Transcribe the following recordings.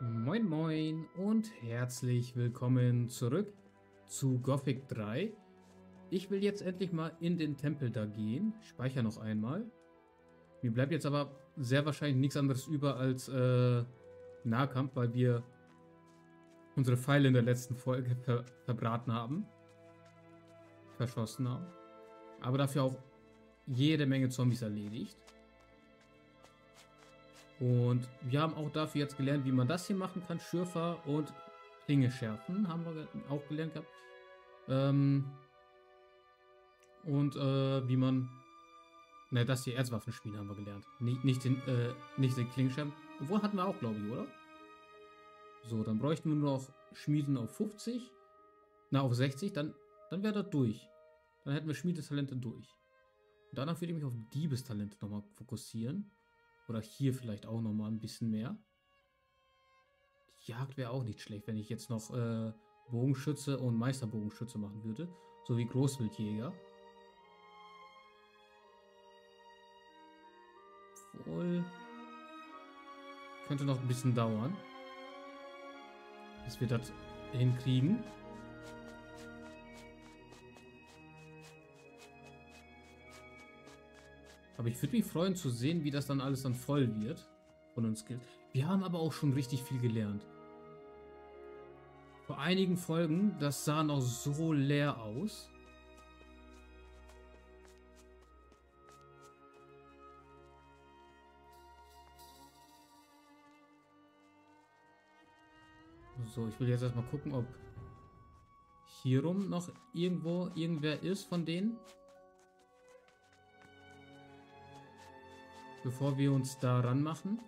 Moin Moin und herzlich willkommen zurück zu Gothic 3. Ich will jetzt endlich mal in den Tempel da gehen. Speicher noch einmal. Mir bleibt jetzt aber sehr wahrscheinlich nichts anderes über als äh, Nahkampf, weil wir unsere Pfeile in der letzten Folge ver verbraten haben. Verschossen haben. Aber dafür auch jede Menge Zombies erledigt. Und wir haben auch dafür jetzt gelernt, wie man das hier machen kann. Schürfer und Klinge schärfen haben wir auch gelernt gehabt. Ähm und äh, wie man... Ne, das hier Erzwaffenspielen haben wir gelernt. Nicht, nicht den, äh, nicht den Klingenschärfen. Obwohl hatten wir auch, glaube ich, oder? So, dann bräuchten wir nur noch Schmieden auf 50. Na, auf 60. Dann, dann wäre das durch. Dann hätten wir Schmiedetalente durch. Und danach würde ich mich auf Diebestalente nochmal fokussieren. Oder hier vielleicht auch nochmal ein bisschen mehr. Die Jagd wäre auch nicht schlecht, wenn ich jetzt noch äh, Bogenschütze und Meisterbogenschütze machen würde. So wie Großwildjäger. Wohl. Könnte noch ein bisschen dauern. Bis wir das hinkriegen. Aber ich würde mich freuen zu sehen, wie das dann alles dann voll wird von uns Skills. Wir haben aber auch schon richtig viel gelernt. Vor einigen Folgen, das sah noch so leer aus. So, ich will jetzt erstmal gucken, ob hier rum noch irgendwo irgendwer ist von denen. Bevor wir uns daran machen?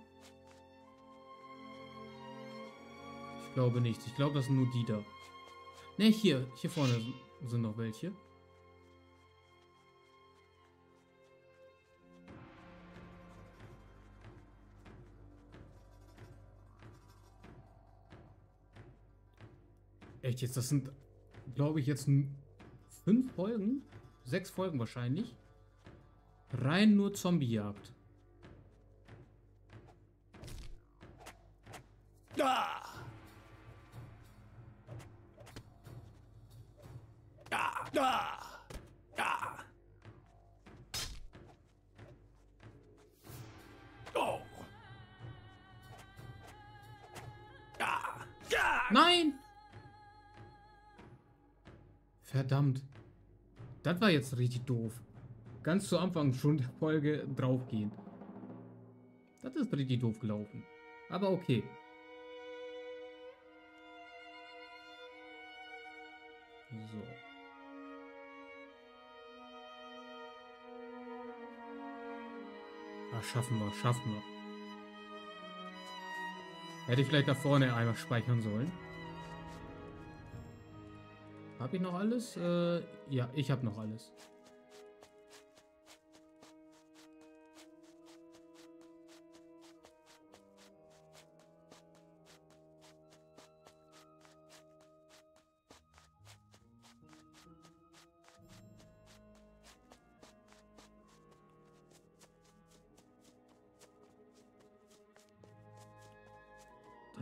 Ich glaube nicht. Ich glaube, das sind nur die da. Ne, hier. Hier vorne sind noch welche. Echt jetzt? Das sind, glaube ich, jetzt fünf Folgen? Sechs Folgen wahrscheinlich. Rein nur Zombiejagd. Da! Da! Da! Da! Oh! Da! Da! Nein! Verdammt. Das war jetzt richtig doof. Ganz zu Anfang schon der Folge draufgehen. Das ist richtig doof gelaufen. Aber okay. So. Ah, schaffen wir, schaffen wir. Hätte ich vielleicht da vorne einmal speichern sollen. Habe ich noch alles? Äh, ja, ich habe noch alles.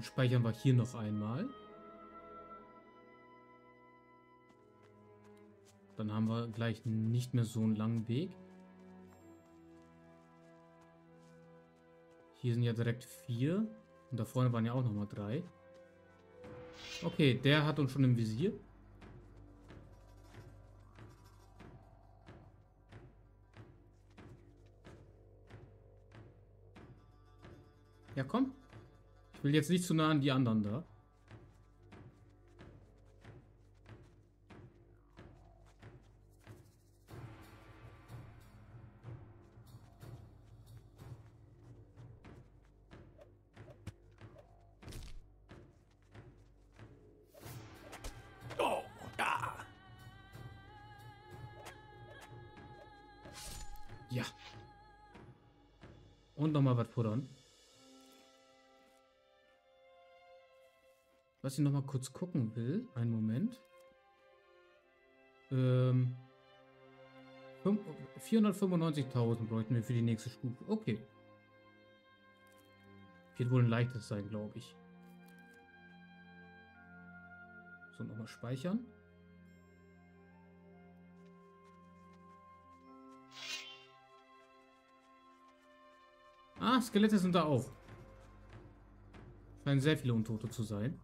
Speichern wir hier noch einmal. Dann haben wir gleich nicht mehr so einen langen Weg. Hier sind ja direkt vier. Und da vorne waren ja auch nochmal drei. Okay, der hat uns schon im Visier. Ja, komm. Ich will jetzt nicht zu nah an die anderen da. Ich noch mal kurz gucken will. Einen Moment. Ähm, 495.000 bräuchten wir für die nächste Stufe. Okay. Wird wohl ein leichtes sein, glaube ich. So, nochmal speichern. Ah, Skelette sind da auch. Scheinen sehr viele Untote zu sein.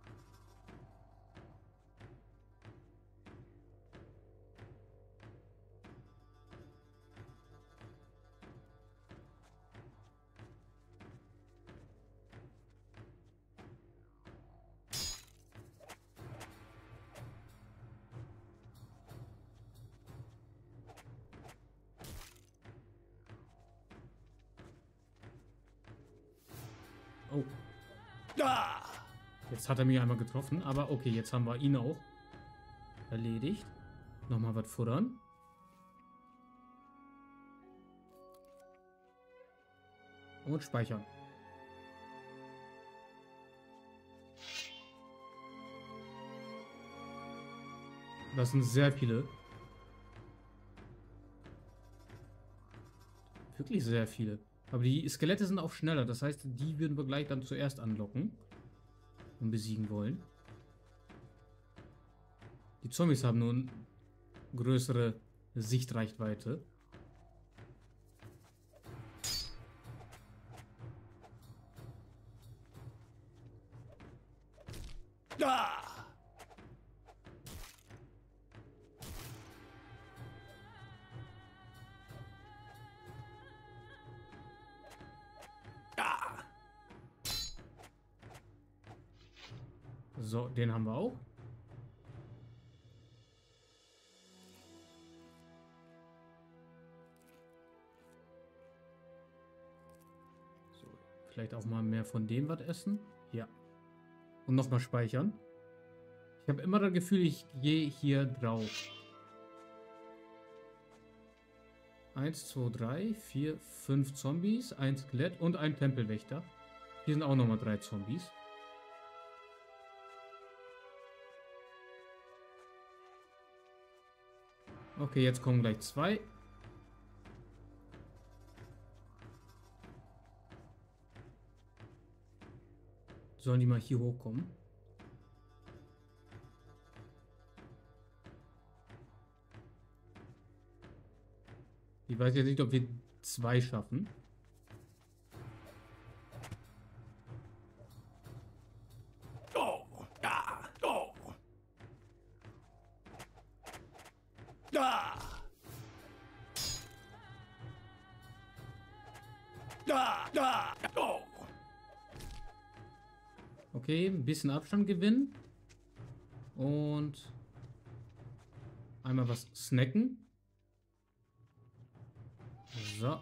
Oh. Jetzt hat er mich einmal getroffen, aber okay, jetzt haben wir ihn auch erledigt. Nochmal was futtern. Und speichern. Das sind sehr viele. Wirklich sehr viele. Aber die Skelette sind auch schneller. Das heißt, die würden wir gleich dann zuerst anlocken. Und besiegen wollen. Die Zombies haben nun größere Sichtreichweite. Auch mal mehr von dem was essen. Ja. Und nochmal speichern. Ich habe immer das Gefühl, ich gehe hier drauf. 1, 2, 3, 4, 5 Zombies, ein Skelett und ein Tempelwächter. Hier sind auch nochmal drei Zombies. Okay, jetzt kommen gleich zwei. Sollen die mal hier hochkommen? Ich weiß jetzt nicht, ob wir zwei schaffen. Okay, ein bisschen Abstand gewinnen. Und einmal was snacken. So.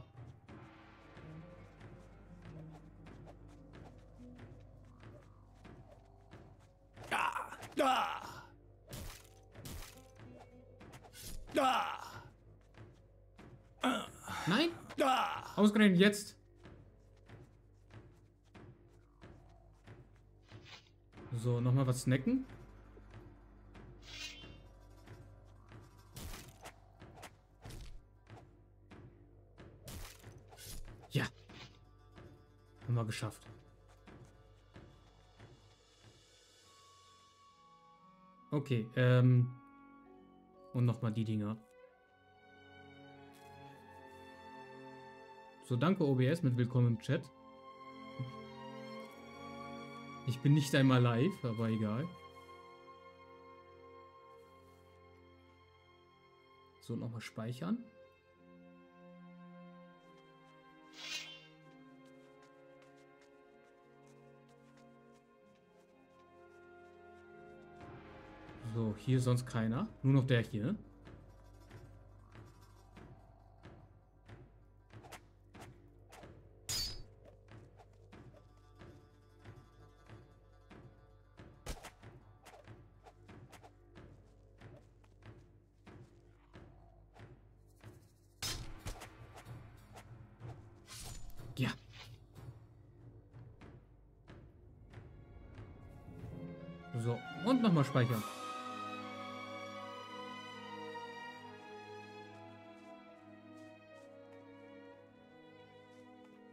Nein? Ausgerechnet jetzt. So, nochmal was snacken. Ja. Haben wir geschafft. Okay, ähm. Und nochmal die Dinger. So, danke OBS mit Willkommen im Chat. Ich bin nicht einmal live, aber egal. So, nochmal speichern. So, hier sonst keiner. Nur noch der hier. So, und nochmal speichern.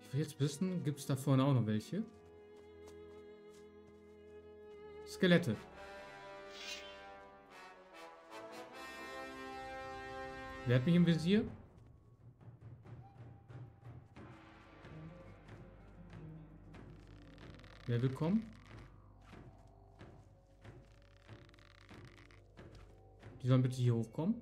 Ich will jetzt wissen, gibt es da vorne auch noch welche? Skelette. Wer hat mich im Visier? Wer will kommen? Die sollen bitte hier hochkommen.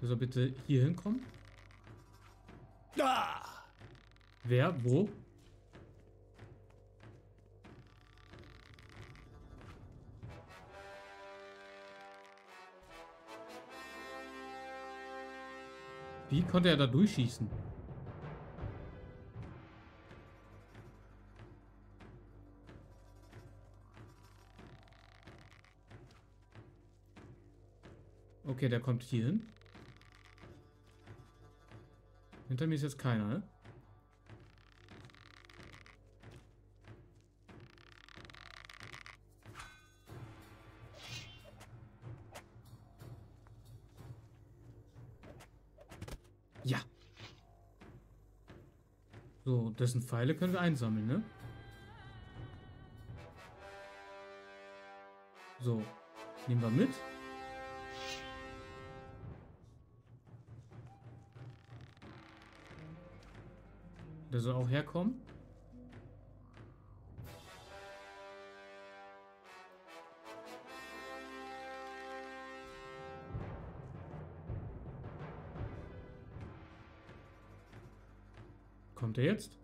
Der soll bitte hier hinkommen. Ah! Wer? Wo? Konnte er da durchschießen? Okay, der kommt hier hin. Hinter mir ist jetzt keiner, ne? Ja. So, dessen Pfeile können wir einsammeln, ne? So, nehmen wir mit. Der soll auch herkommen. Kommt er jetzt?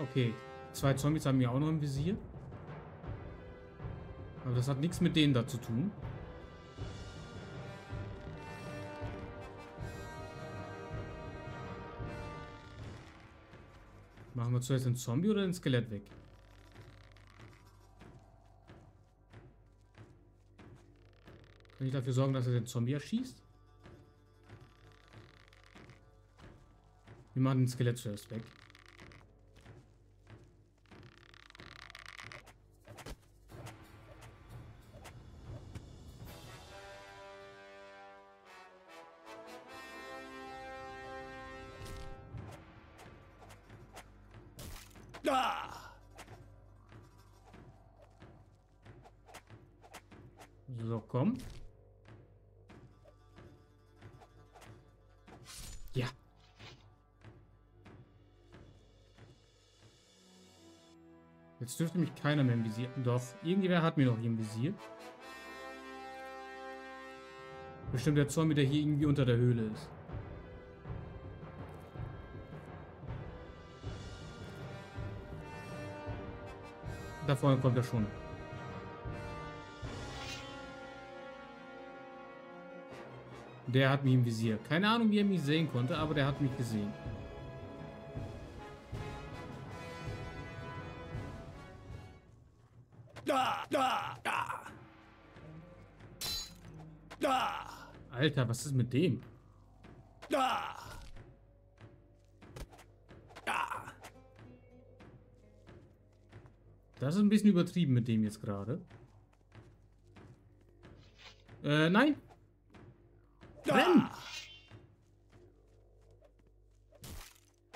Okay. Zwei Zombies haben wir auch noch im Visier. Aber das hat nichts mit denen da zu tun. Wir zuerst den Zombie oder den Skelett weg? Kann ich dafür sorgen, dass er den Zombie erschießt? Wir machen den Skelett zuerst weg. Jetzt dürfte mich keiner mehr im Visier. Doch, irgendwer hat mir noch hier im Visier. Bestimmt der Zombie, der hier irgendwie unter der Höhle ist. Da vorne kommt er schon. Der hat mich im Visier. Keine Ahnung, wie er mich sehen konnte, aber der hat mich gesehen. Alter, was ist mit dem? Ah! Ah! Das ist ein bisschen übertrieben mit dem jetzt gerade. Äh, nein. Renn!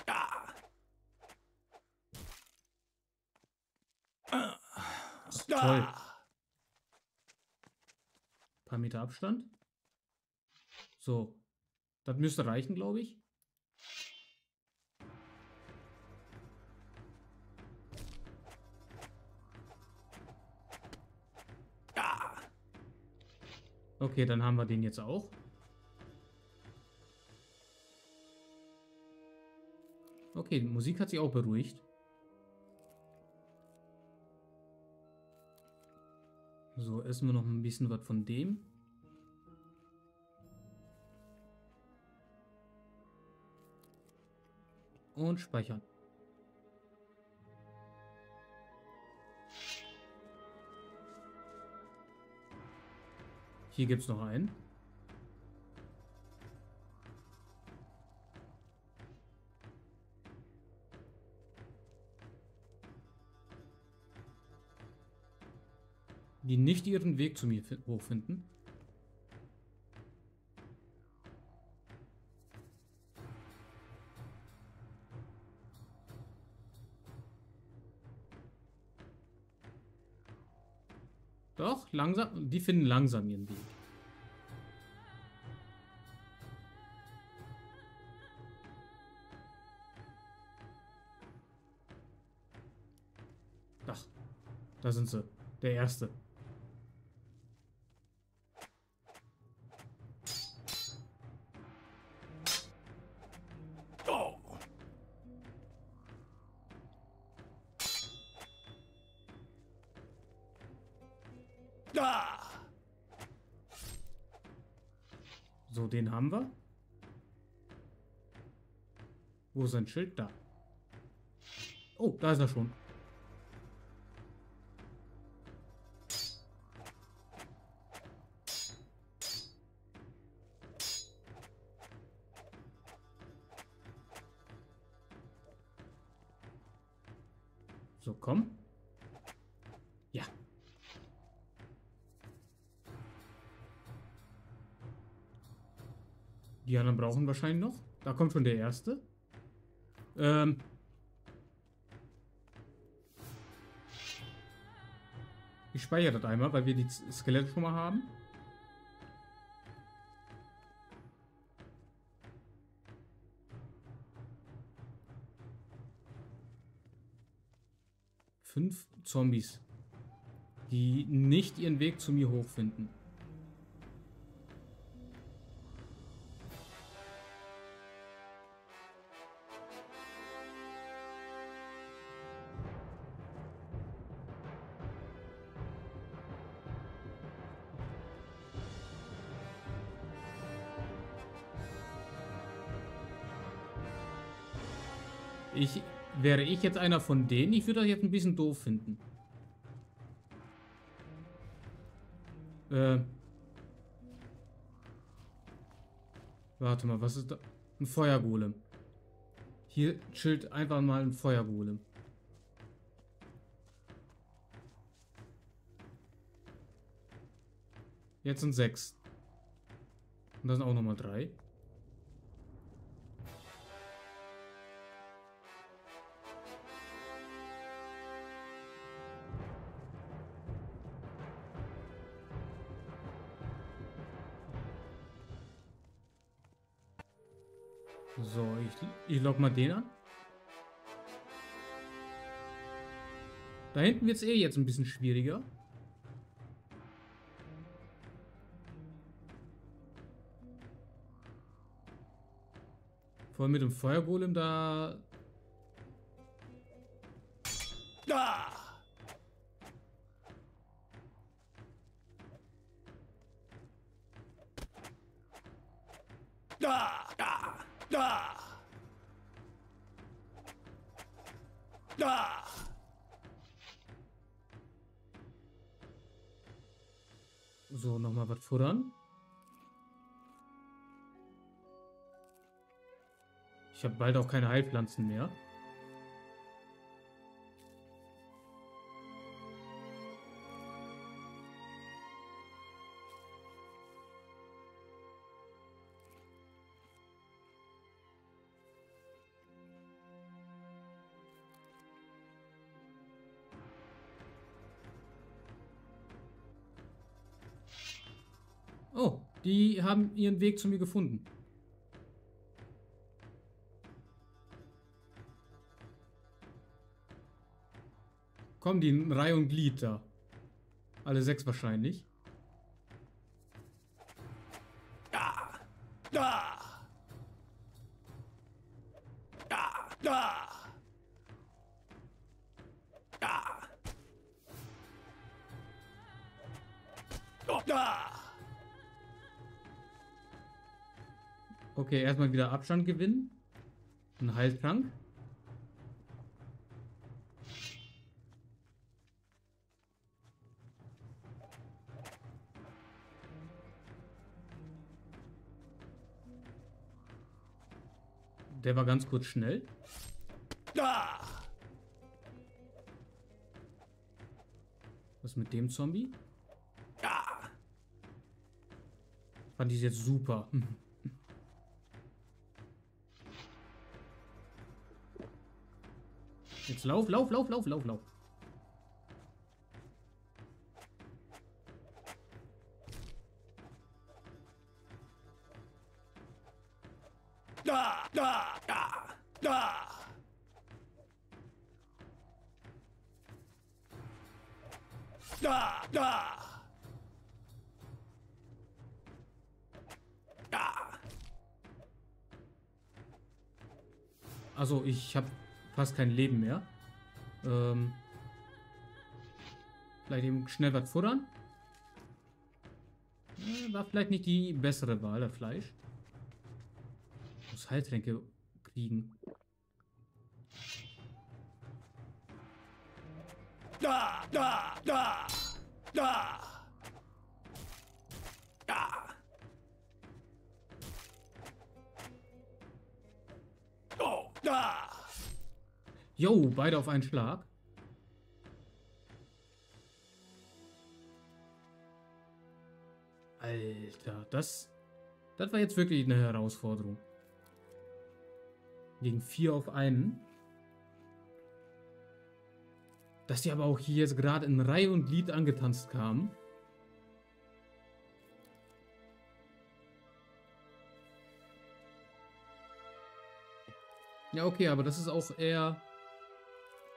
Ah! Ah! Toll. Ah! paar Meter Abstand. So. Das müsste reichen, glaube ich. Ah! Okay, dann haben wir den jetzt auch. Okay, die Musik hat sich auch beruhigt. So, essen wir noch ein bisschen was von dem. und speichern. Hier gibt es noch einen. Die nicht ihren Weg zu mir finden. Langsam. Die finden langsam ihren Weg. Ach, da sind sie. Der erste. Haben wir. Wo ist sein Schild? Da. Oh, da ist er schon. Brauchen wahrscheinlich noch. Da kommt schon der erste. Ähm. Ich speichere das einmal, weil wir die Skelette schon mal haben. Fünf Zombies, die nicht ihren Weg zu mir hochfinden. Wäre ich jetzt einer von denen, ich würde das jetzt ein bisschen doof finden. Äh. Warte mal, was ist da? Ein Feuergolem. Hier chillt einfach mal ein Feuergolem. Jetzt sind sechs. Und da sind auch nochmal drei. Ich, log mal den an. Da hinten wird es eh jetzt ein bisschen schwieriger. Vor allem mit dem Feuergolem da. Ah. So, nochmal was futtern. Ich habe bald auch keine Heilpflanzen mehr. Haben ihren Weg zu mir gefunden. Kommen die in Reihe und Glied da. Alle sechs wahrscheinlich. Okay, erstmal wieder Abstand gewinnen. Ein Heiltrank. Der war ganz kurz schnell. Was mit dem Zombie? Fand ich jetzt super. Jetzt lauf, lauf, lauf, lauf, lauf, lauf. Da, da, da, da. Da, da. Da. Also ich habe fast kein Leben mehr. Ähm, vielleicht eben schnell was futtern. Äh, War vielleicht nicht die bessere Wahl, das Fleisch. Muss Heiltränke kriegen. Da, da, da. Da. Da. Oh, da. Jo, beide auf einen Schlag. Alter, das, das war jetzt wirklich eine Herausforderung. Gegen vier auf einen. Dass die aber auch hier jetzt gerade in Reihe und Glied angetanzt kamen. Ja, okay, aber das ist auch eher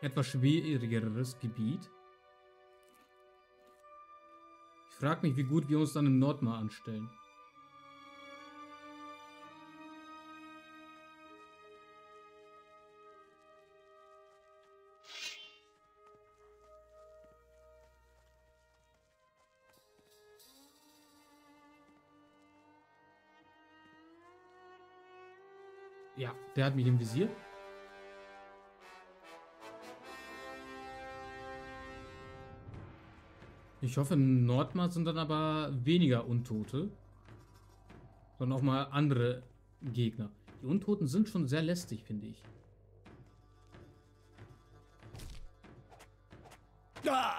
etwas schwierigeres Gebiet. Ich frage mich, wie gut wir uns dann im Nordmar anstellen. Ja, der hat mich im Visier. Ich hoffe, im Nordmar sind dann aber weniger Untote. Sondern auch mal andere Gegner. Die Untoten sind schon sehr lästig, finde ich. Da.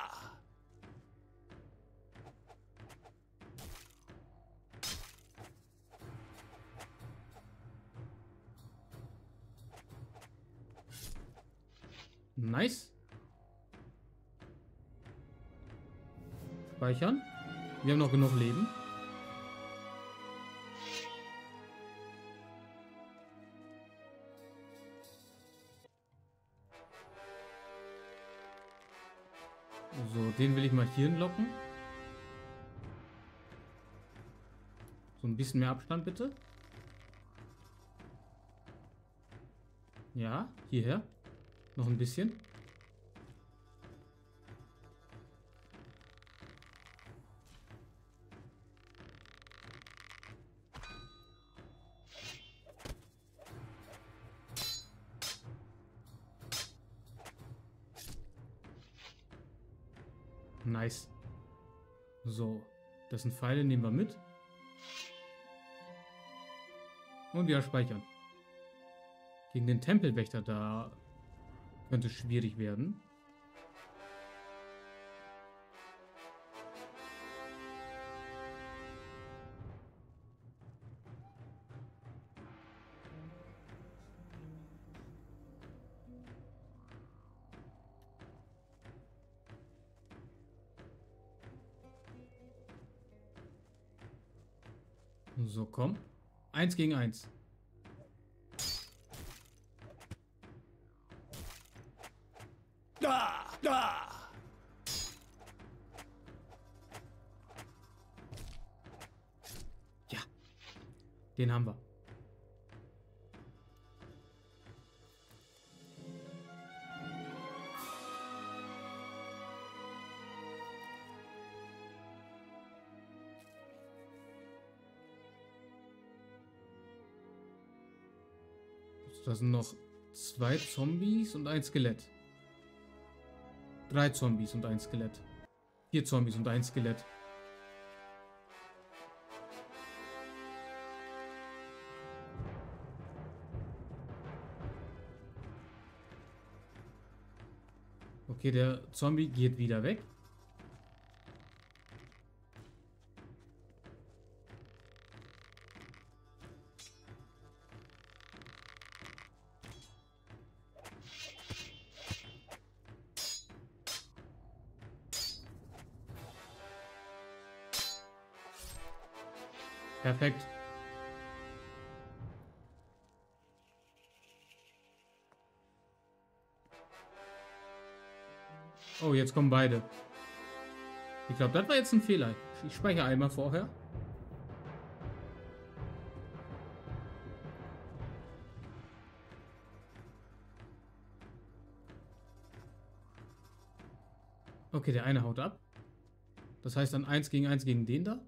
Nice. Speichern. Wir haben noch genug Leben. So, den will ich mal hier locken. So ein bisschen mehr Abstand bitte. Ja, hierher. Noch ein bisschen. Pfeile, nehmen wir mit. Und wieder speichern. Gegen den Tempelwächter da könnte schwierig werden. Komm. Eins gegen eins. Da, da. Ja. Den haben wir. Sind noch zwei Zombies und ein Skelett. Drei Zombies und ein Skelett. Vier Zombies und ein Skelett. Okay, der Zombie geht wieder weg. Kommen beide. Ich glaube, das war jetzt ein Fehler. Ich speichere einmal vorher. Okay, der eine haut ab. Das heißt dann 1 gegen 1 gegen den. Da!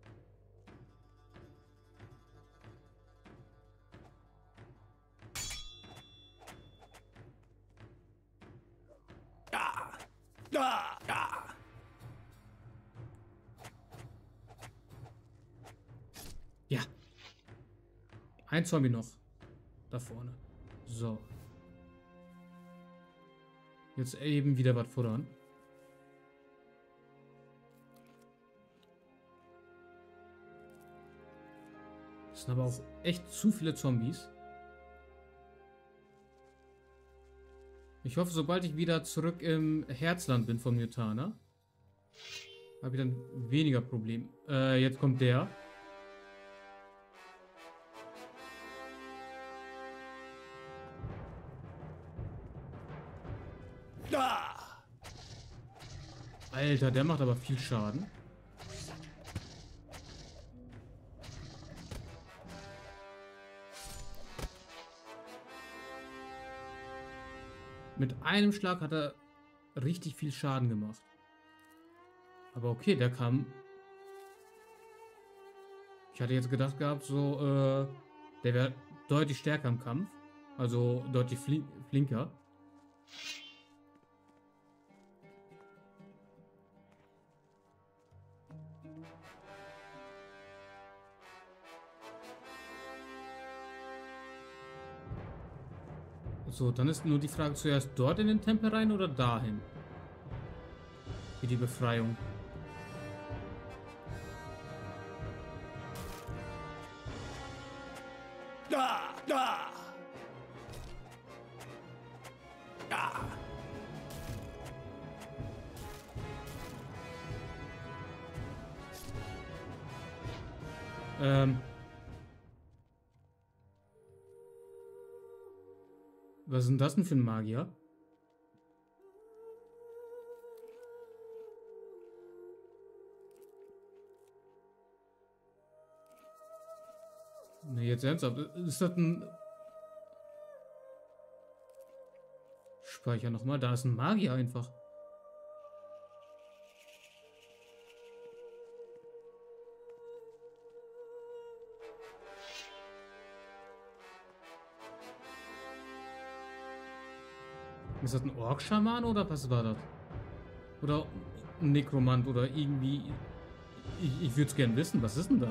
Ja. Ein Zombie noch. Da vorne. So. Jetzt eben wieder was futtern. Das sind aber auch echt zu viele Zombies. Ich hoffe, sobald ich wieder zurück im Herzland bin von Mutana, habe ich dann weniger Problem. Äh, jetzt kommt der. Alter, der macht aber viel Schaden. Mit einem Schlag hat er richtig viel Schaden gemacht. Aber okay, der kam. Ich hatte jetzt gedacht gehabt, so, äh, der wäre deutlich stärker im Kampf. Also deutlich flin flinker. So, dann ist nur die Frage zuerst dort in den Tempel rein oder dahin? Für die Befreiung. Denn für ein Magier? Ne, jetzt ernsthaft. Ist das ein... Speicher nochmal. Da ist ein Magier einfach. Ist das ein Orkschaman oder was war das? Oder ein Nekromant oder irgendwie... Ich, ich würde es gern wissen. Was ist denn das?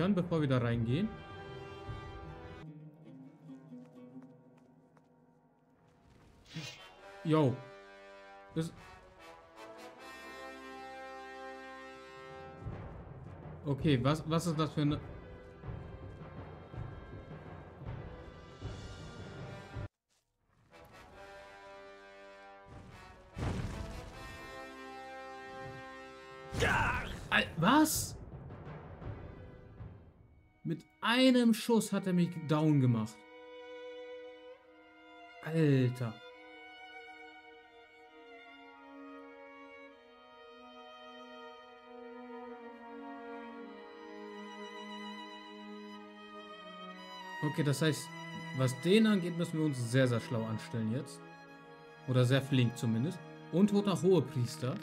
Speichern, bevor wir da reingehen. Yo. Das... Okay, was, was ist das für eine... einem Schuss hat er mich down gemacht. Alter. Okay, das heißt, was den angeht, müssen wir uns sehr, sehr schlau anstellen jetzt. Oder sehr flink zumindest. Und toter Hohepriester.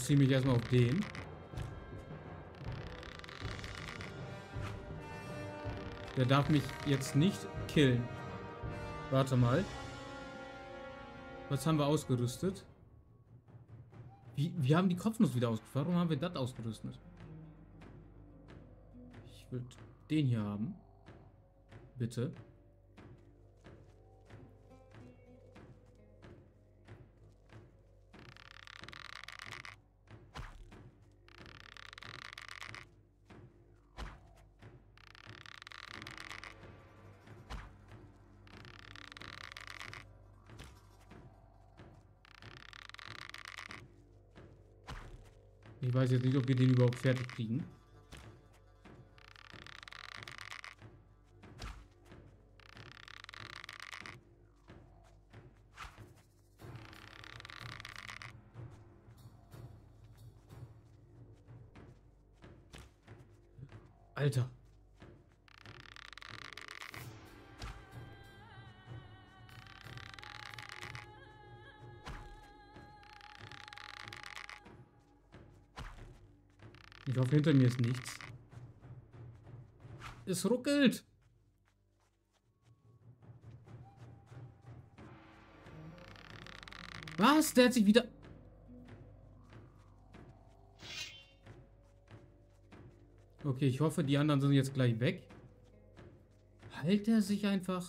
Fokussiere mich erstmal auf den. Der darf mich jetzt nicht killen. Warte mal. Was haben wir ausgerüstet? Wie, wir haben die Kopfnuss wieder ausgerüstet. Warum haben wir das ausgerüstet? Ich will den hier haben. Bitte. Weiß jetzt nicht, ob wir den überhaupt fertig kriegen. Hoffe, hinter mir ist nichts. Es ruckelt. Was? Der hat sich wieder... Okay, ich hoffe, die anderen sind jetzt gleich weg. Halt er sich einfach?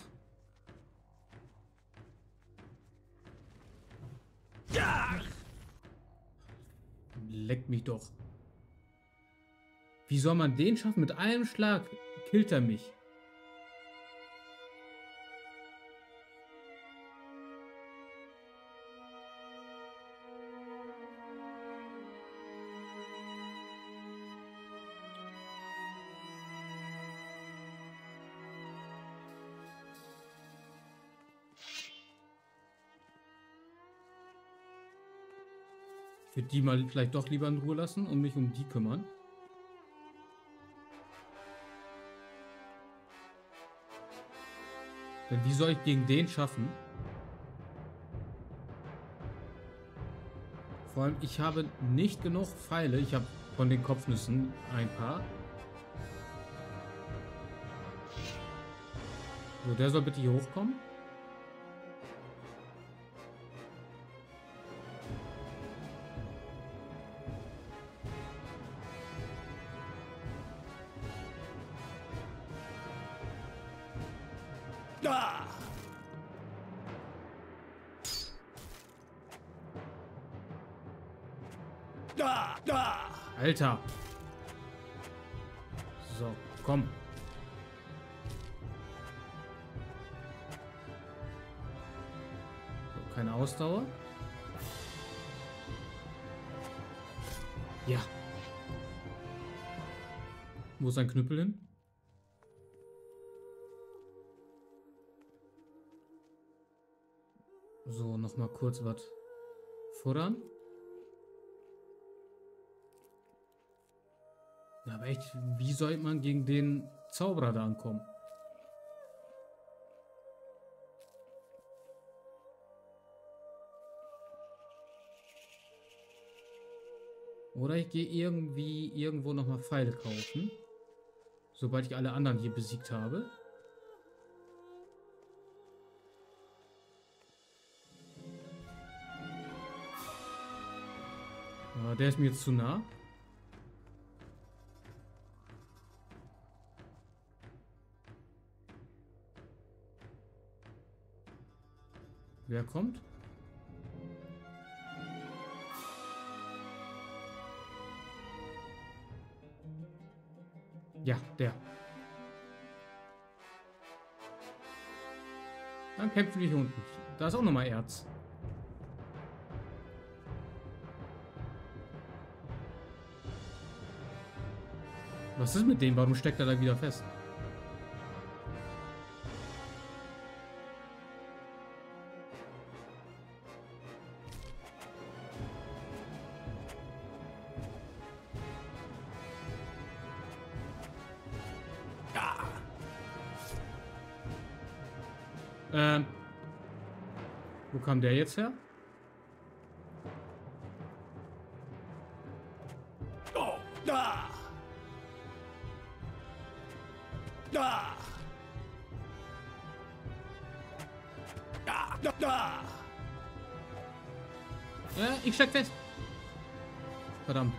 Leckt mich doch. Wie soll man den schaffen? Mit einem Schlag killt er mich. Ich die mal vielleicht doch lieber in Ruhe lassen und mich um die kümmern. Denn wie soll ich gegen den schaffen? Vor allem, ich habe nicht genug Pfeile. Ich habe von den Kopfnüssen ein paar. So, der soll bitte hier hochkommen. Alter. So, komm. So, keine Ausdauer. Ja. Wo ist ein Knüppel hin? So, noch mal kurz was futtern. Aber echt, wie soll man gegen den Zauberer da ankommen? Oder ich gehe irgendwie irgendwo nochmal Pfeile kaufen. Sobald ich alle anderen hier besiegt habe. Aber der ist mir jetzt zu nah. Wer kommt? Ja, der. Dann kämpfen wir hier unten. Da ist auch nochmal Erz. Was ist mit dem? Warum steckt er da wieder fest? Der jetzt her? Ich steck fest. Verdammt.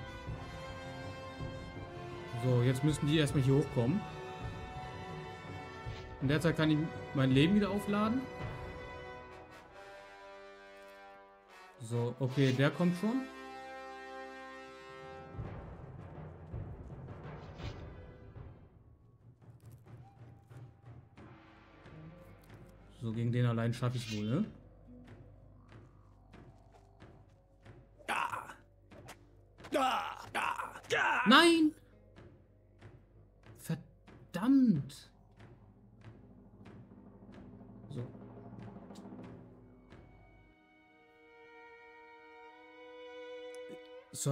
So, jetzt müssen die erstmal hier hochkommen. In der Zeit kann ich mein Leben wieder aufladen. So, okay, der kommt schon. So, gegen den allein schaffe ich wohl, ne?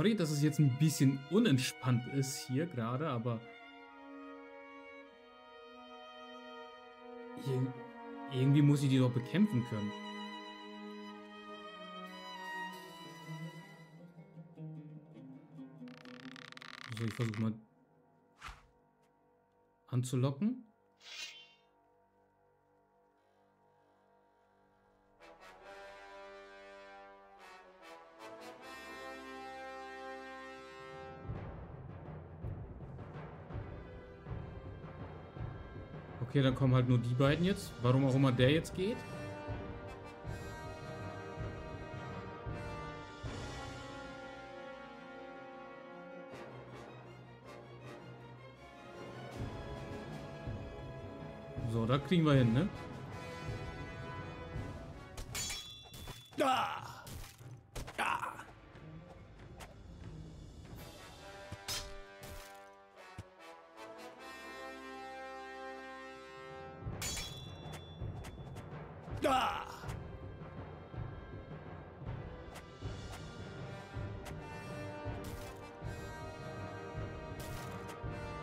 Sorry, dass es jetzt ein bisschen unentspannt ist hier gerade, aber... Ir irgendwie muss ich die doch bekämpfen können. So, ich versuche mal anzulocken. Okay, dann kommen halt nur die beiden jetzt. Warum auch immer der jetzt geht. So, da kriegen wir hin, ne?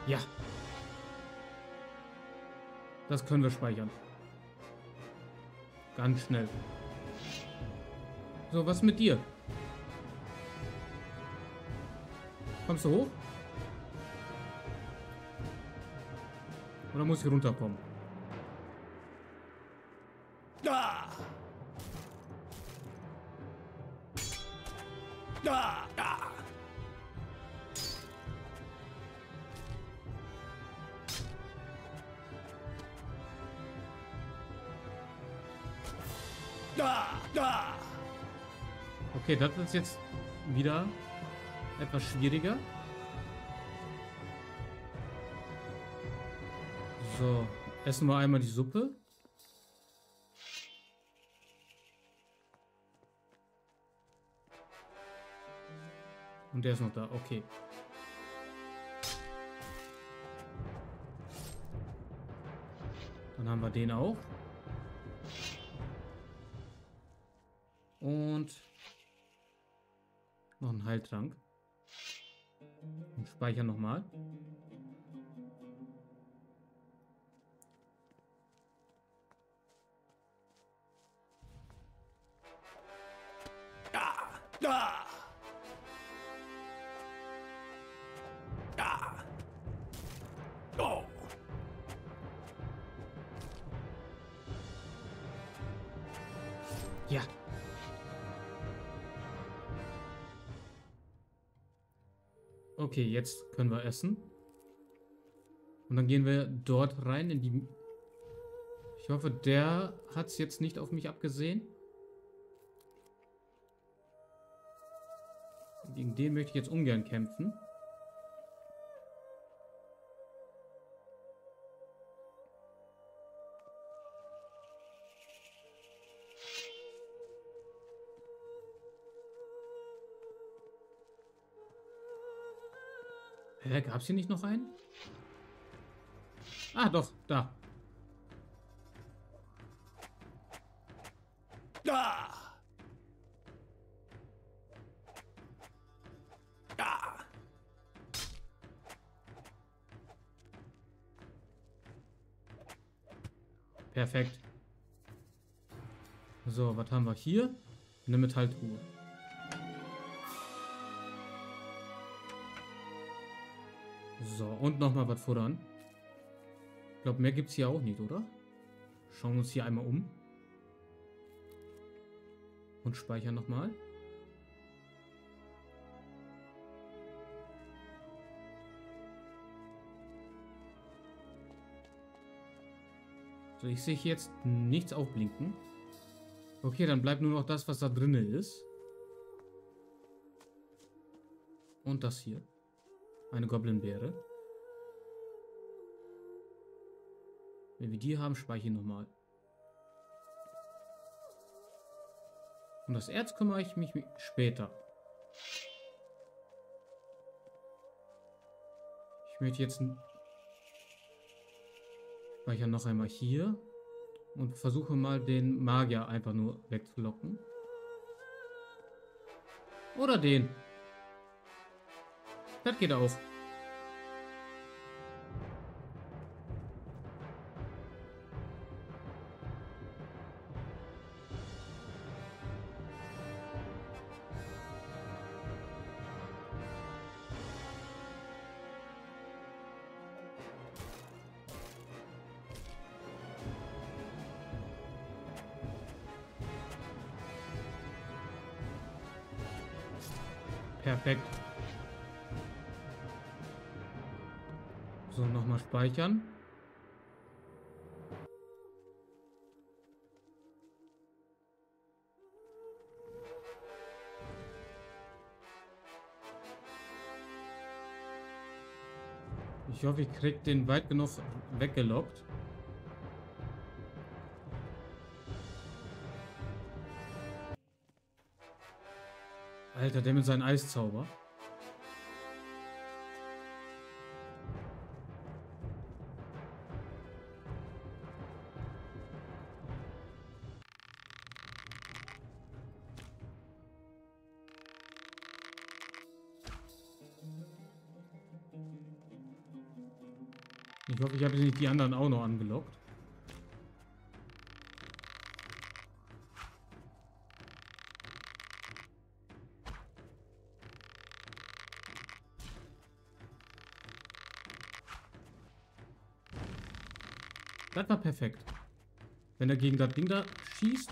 Ja. Das können wir speichern. Ganz schnell. So, was mit dir? Kommst du hoch? Oder muss ich runterkommen? Das ist jetzt wieder etwas schwieriger. So, essen wir einmal die Suppe. Und der ist noch da, okay. Dann haben wir den auch. Heiltrank. Und speichern nochmal. Okay, jetzt können wir essen. Und dann gehen wir dort rein in die... Ich hoffe, der hat es jetzt nicht auf mich abgesehen. Gegen den möchte ich jetzt ungern kämpfen. Hä, gab's hier nicht noch einen? Ah, doch, da. Da. Da. Perfekt. So, was haben wir hier? Eine Metalltruhe. So, und nochmal was futtern. Ich glaube, mehr gibt es hier auch nicht, oder? Schauen wir uns hier einmal um. Und speichern nochmal. So, ich sehe jetzt nichts aufblinken. Okay, dann bleibt nur noch das, was da drinnen ist. Und das hier. Eine Goblinbeere. Wenn wir die haben, speichere ich nochmal. Um das Erz kümmere ich mich später. Ich möchte jetzt speichere noch einmal hier und versuche mal den Magier einfach nur wegzulocken. Oder den. Das geht auch. Speichern. Ich hoffe, ich krieg den weit genug weggelockt. Alter, der mit seinem Eiszauber. Perfekt. Wenn er gegen das Ding da schießt.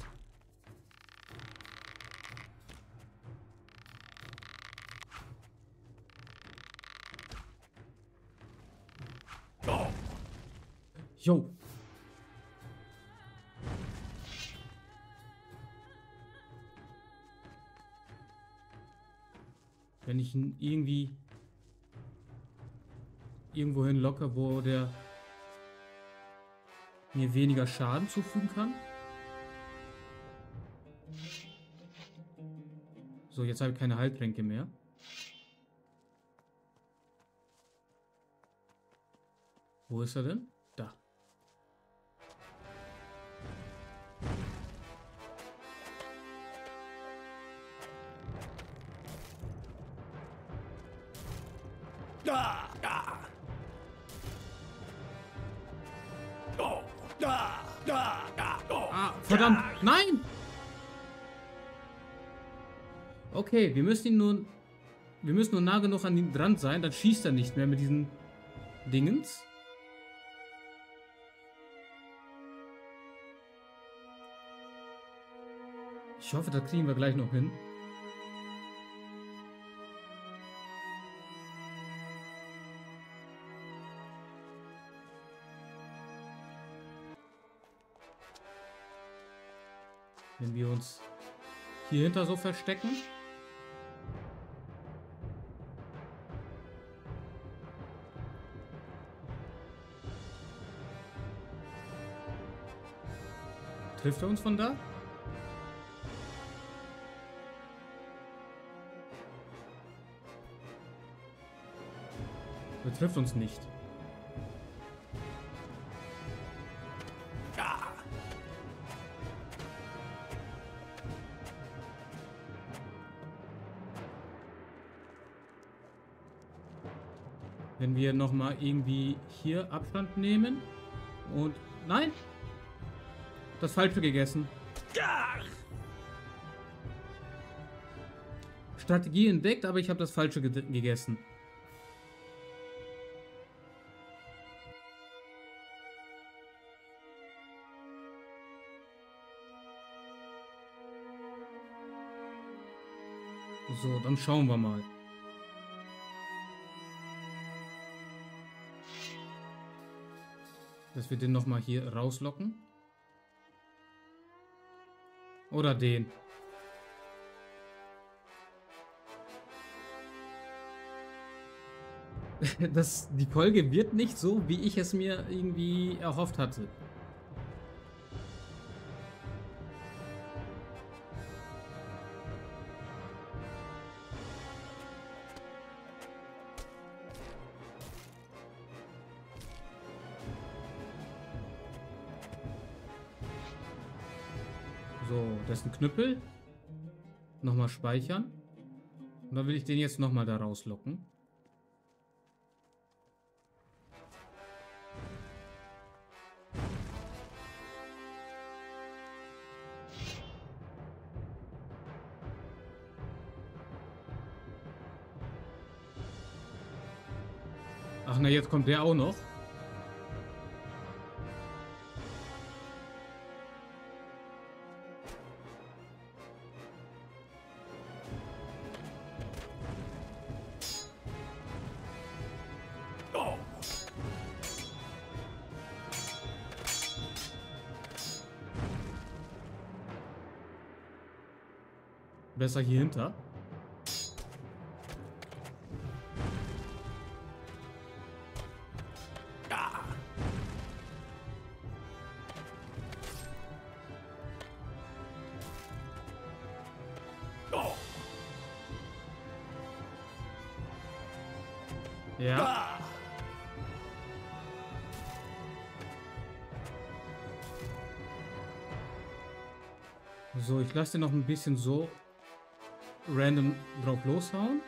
Jo. Wenn ich ihn irgendwie irgendwo hin locke, wo der mir weniger Schaden zufügen kann. So, jetzt habe ich keine Heiltränke mehr. Wo ist er denn? Okay, wir müssen ihn nur... Wir müssen nur nah genug an ihn dran sein, dann schießt er nicht mehr mit diesen Dingens. Ich hoffe, das kriegen wir gleich noch hin. Wenn wir uns hier hinter so verstecken. Trifft er uns von da? Er trifft uns nicht. Wenn wir noch mal irgendwie hier Abstand nehmen und nein, das falsche gegessen. Strategie entdeckt, aber ich habe das falsche ge gegessen. So, dann schauen wir mal. Dass wir den nochmal hier rauslocken. Oder den. Das, die Folge wird nicht so, wie ich es mir irgendwie erhofft hatte. Knüppel. Nochmal speichern. Und dann will ich den jetzt nochmal da rauslocken. Ach na, jetzt kommt der auch noch. Besser hier hinter. Ja. So, ich lasse den noch ein bisschen so random drauf loshauen.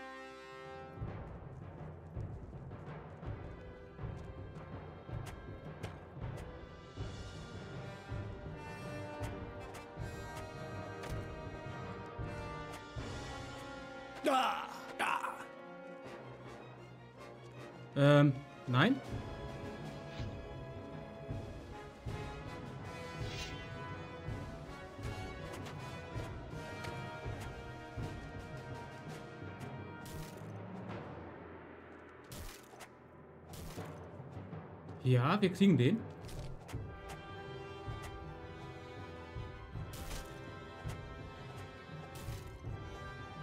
Wir kriegen den.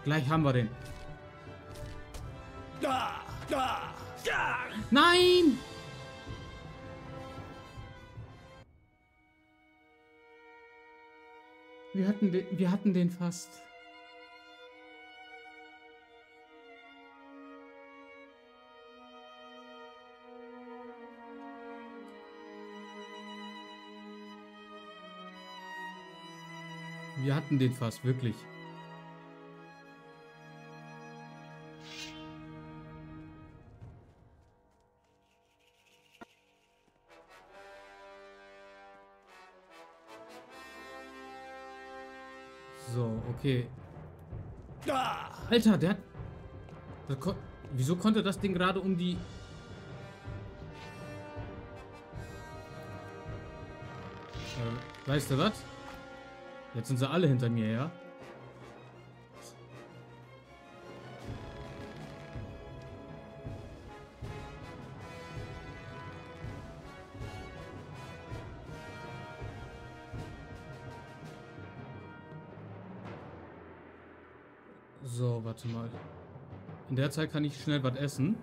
Gleich haben wir den. Ah. Ah. Ah. Nein! Wir hatten den, wir hatten den fast. Wir hatten den fast, wirklich. So, okay. Ah. Alter, der hat... Der kon Wieso konnte das Ding gerade um die... Äh, weißt du was? Jetzt sind sie alle hinter mir, ja? So, warte mal. In der Zeit kann ich schnell was essen.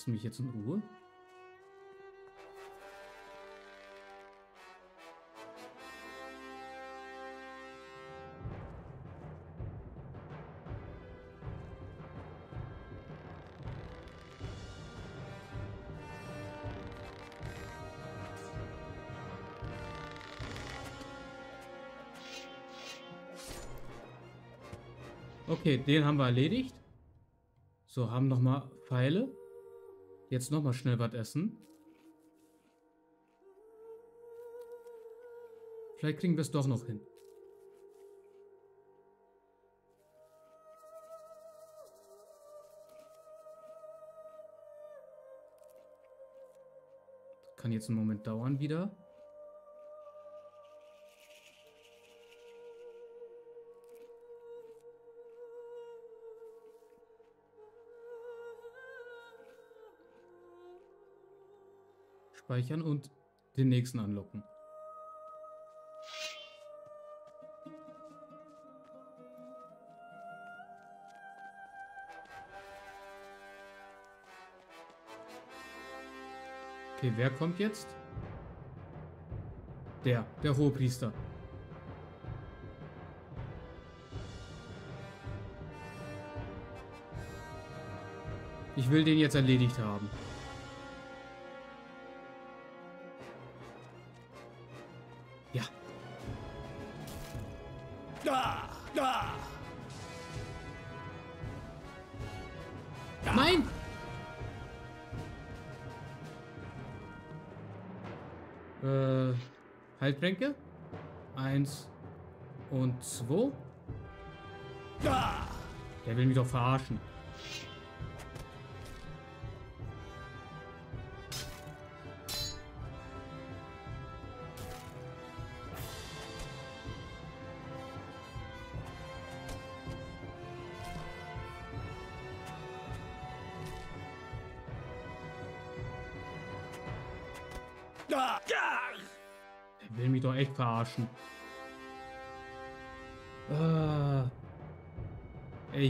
Die lassen mich jetzt in Ruhe. Okay, den haben wir erledigt. So, haben noch mal Pfeile. Jetzt noch mal schnell was essen. Vielleicht kriegen wir es doch noch hin. Kann jetzt einen Moment dauern wieder. Speichern und den nächsten anlocken. Okay, wer kommt jetzt? Der, der Hohepriester. Ich will den jetzt erledigt haben. Doch verarschen. Der will mich doch echt verarschen.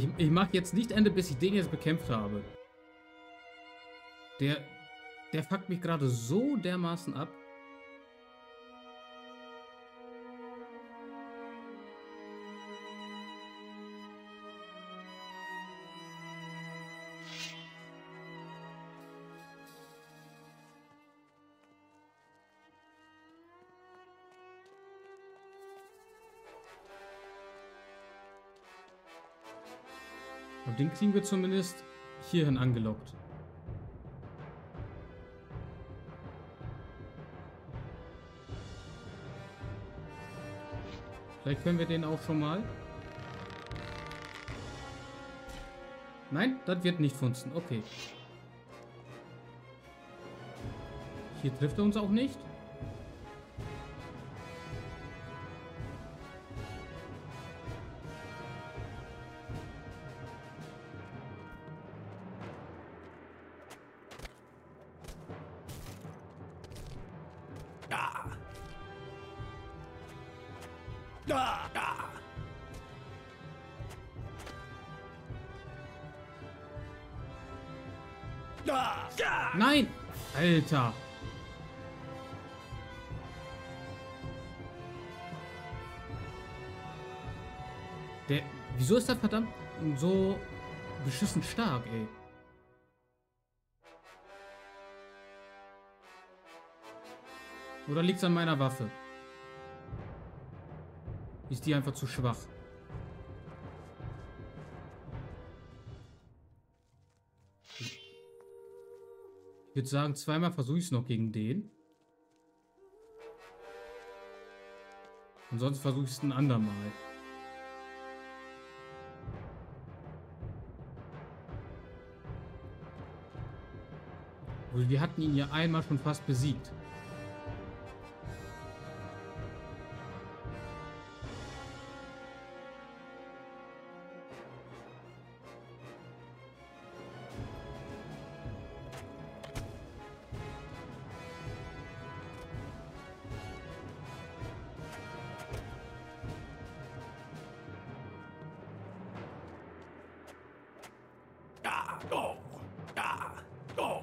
Ich, ich mach jetzt nicht Ende, bis ich den jetzt bekämpft habe. Der, der fuckt mich gerade so dermaßen ab. Und den kriegen wir zumindest hierhin angelockt. Vielleicht können wir den auch schon mal. Nein, das wird nicht funzen. Okay. Hier trifft er uns auch nicht. Wieso ist das verdammt so beschissen stark, ey? Oder liegt es an meiner Waffe? Ist die einfach zu schwach? Ich würde sagen, zweimal versuche ich es noch gegen den. Und sonst versuche ich es ein andermal. Obwohl, Wir hatten ihn ja einmal schon fast besiegt.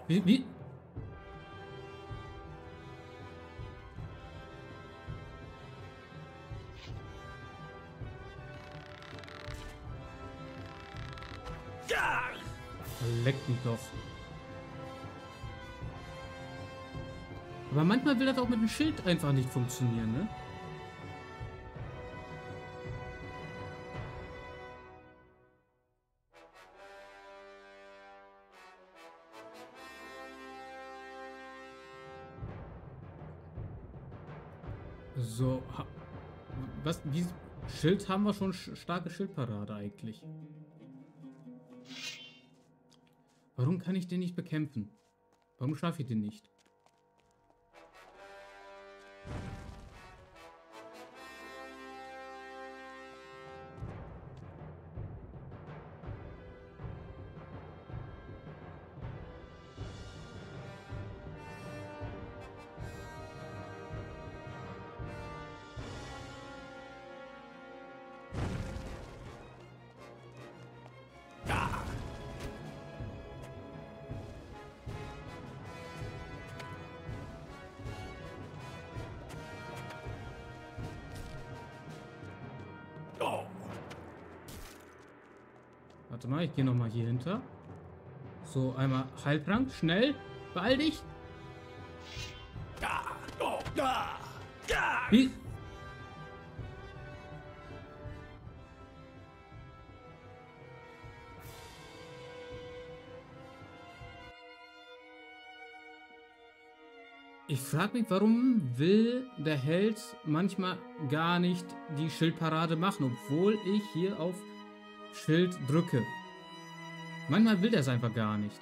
Wie? wie? Mich doch. Aber manchmal will das auch mit dem Schild einfach nicht funktionieren, ne? So, was, wie, Schild haben wir schon sch- starke Schildparade eigentlich. Kann ich den nicht bekämpfen? Warum schaffe ich den nicht? Mal, ich gehe nochmal hier hinter. So, einmal Heiltrank, schnell, beeil dich. Wie? Ich frage mich, warum will der Held manchmal gar nicht die Schildparade machen, obwohl ich hier auf Schild drücke. Manchmal will der es einfach gar nicht.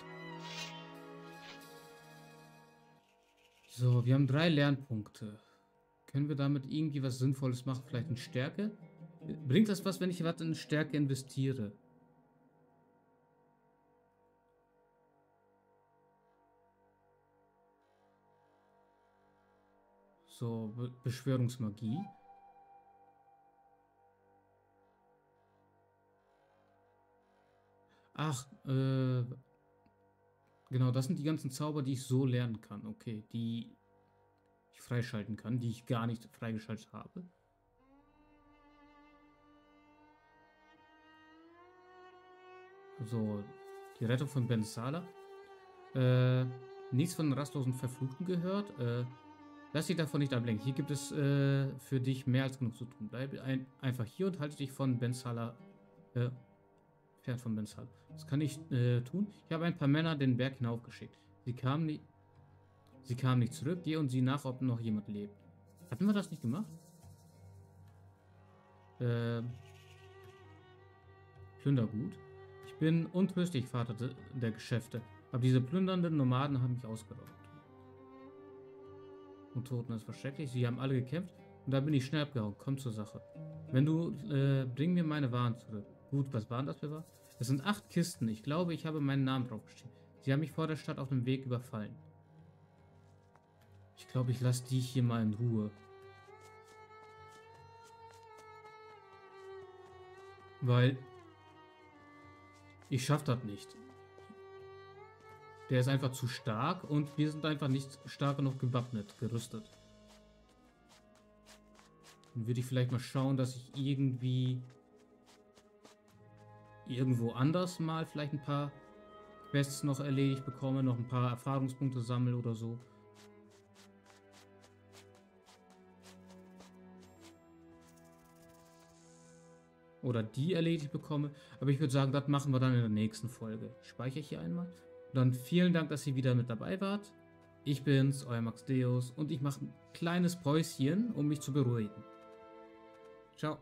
So, wir haben drei Lernpunkte. Können wir damit irgendwie was Sinnvolles machen? Vielleicht in Stärke? Bringt das was, wenn ich was in Stärke investiere? So, Be Beschwörungsmagie. Ach, äh, genau, das sind die ganzen Zauber, die ich so lernen kann. Okay, die ich freischalten kann, die ich gar nicht freigeschaltet habe. So, die Rettung von Ben Sala. Äh, nichts von rastlosen Verfluchten gehört. Äh, lass dich davon nicht ablenken. Hier gibt es äh, für dich mehr als genug zu tun. Bleib ein, einfach hier und halte dich von Ben Sala fern von Ben Sala. Das kann ich äh, tun. Ich habe ein paar Männer den Berg hinaufgeschickt. Sie kamen, nie, sie kamen nicht zurück. Geh und sieh nach, ob noch jemand lebt. Hatten wir das nicht gemacht? Äh, Plündergut. Ich bin untröstlich, Vater de, der Geschäfte. Aber diese plündernden Nomaden haben mich ausgeraubt. Und Toten, das war schrecklich. Sie haben alle gekämpft und da bin ich schnell abgehauen. Komm zur Sache. Wenn du, äh, bring mir meine Waren zurück. Gut, was waren das für Waren? Es sind acht Kisten. Ich glaube, ich habe meinen Namen draufgeschrieben. Sie haben mich vor der Stadt auf dem Weg überfallen. Ich glaube, ich lasse die hier mal in Ruhe. Weil ich schaffe das nicht. Der ist einfach zu stark und wir sind einfach nicht stark genug gewappnet, gerüstet. Dann würde ich vielleicht mal schauen, dass ich irgendwie irgendwo anders mal vielleicht ein paar Quests noch erledigt bekomme, noch ein paar Erfahrungspunkte sammle oder so. Oder die erledigt bekomme. Aber ich würde sagen, das machen wir dann in der nächsten Folge. Speichere ich hier einmal. Dann vielen Dank, dass ihr wieder mit dabei wart. Ich bin's, euer Max Deus und ich mache ein kleines Päuschen, um mich zu beruhigen. Ciao.